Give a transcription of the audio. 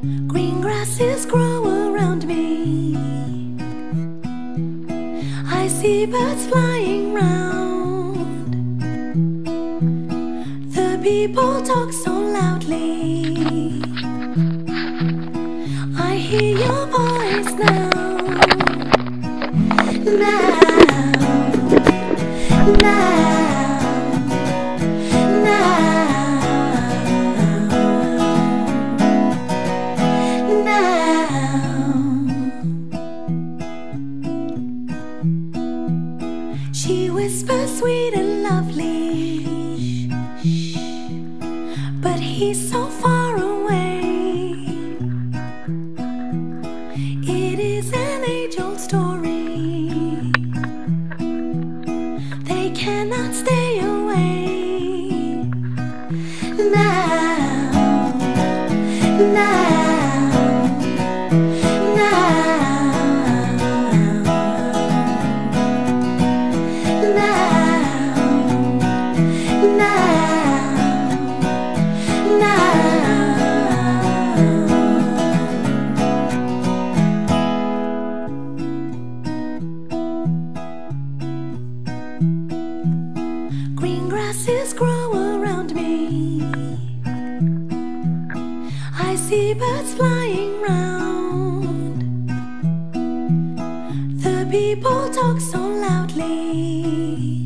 Green grasses grow around me. I see birds flying round. The people talk so loudly. He's so far away. It is an age old story. They cannot stay away. Grasses grow around me. I see birds flying round. The people talk so loudly.